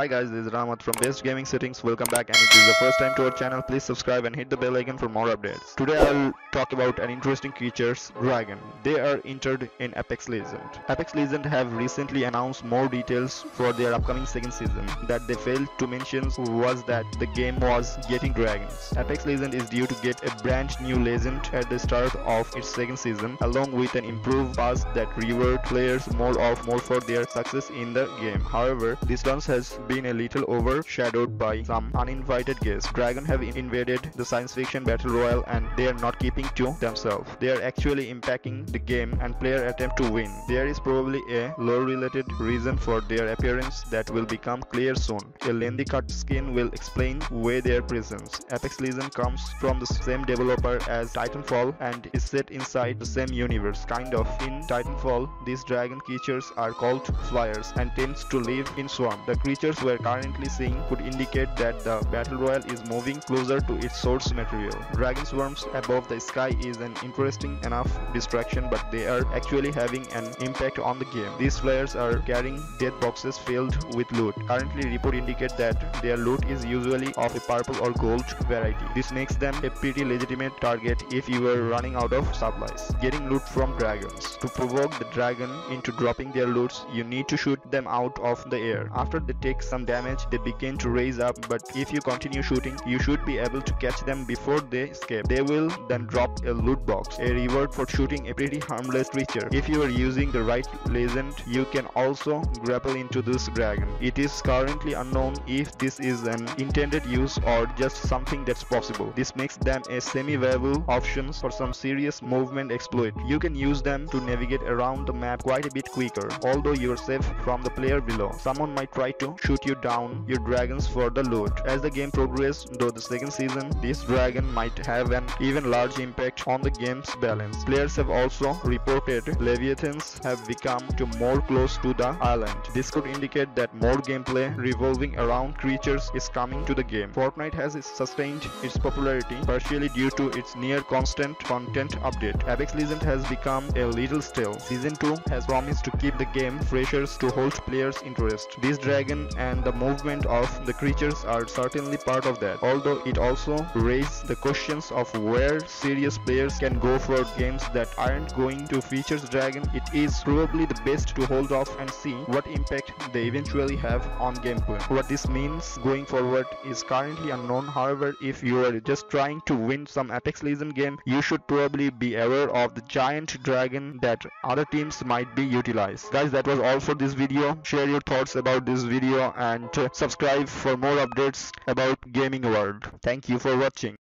Hi guys, this is Ramat from Best Gaming Settings. Welcome back and if this is the first time to our channel, please subscribe and hit the bell icon for more updates. Today I'll talk about an interesting creatures, Dragon. They are entered in Apex Legend. Apex Legend have recently announced more details for their upcoming second season. That they failed to mention was that the game was getting dragons. Apex Legend is due to get a brand new legend at the start of its second season along with an improved pass that reward players more of more for their success in the game. However, this dance has been a little overshadowed by some uninvited guests. Dragon have invaded the science fiction battle royale and they are not keeping to themselves. They are actually impacting the game and player attempt to win. There is probably a lore related reason for their appearance that will become clear soon. A lengthy cutscene will explain why their presence. Apex Legends comes from the same developer as Titanfall and is set inside the same universe kind of. In Titanfall, these dragon creatures are called flyers and tends to live in swamp. The creatures we're currently seeing could indicate that the battle royale is moving closer to its source material. Dragon swarms above the sky is an interesting enough distraction but they are actually having an impact on the game. These flyers are carrying death boxes filled with loot. Currently report indicate that their loot is usually of a purple or gold variety. This makes them a pretty legitimate target if you are running out of supplies. Getting loot from dragons. To provoke the dragon into dropping their loots, you need to shoot them out of the air. After they take some damage, they begin to raise up, but if you continue shooting, you should be able to catch them before they escape. They will then drop a loot box, a reward for shooting a pretty harmless creature. If you are using the right legend, you can also grapple into this dragon. It is currently unknown if this is an intended use or just something that's possible. This makes them a semi-viable option for some serious movement exploit. You can use them to navigate around the map quite a bit quicker, although you're safe from the player below. Someone might try to shoot you down your dragons for the loot. As the game progresses though the second season, this dragon might have an even large impact on the game's balance. Players have also reported leviathans have become to more close to the island. This could indicate that more gameplay revolving around creatures is coming to the game. Fortnite has sustained its popularity partially due to its near constant content update. Apex Legends has become a little stale. Season 2 has promised to keep the game freshers to hold players' interest. This dragon and the movement of the creatures are certainly part of that, although it also raises the questions of where serious players can go for games that aren't going to feature dragon. It is probably the best to hold off and see what impact they eventually have on gameplay. What this means going forward is currently unknown. However, if you are just trying to win some Apex Legends game, you should probably be aware of the giant dragon that other teams might be utilized. Guys, that was all for this video. Share your thoughts about this video and subscribe for more updates about gaming world. Thank you for watching.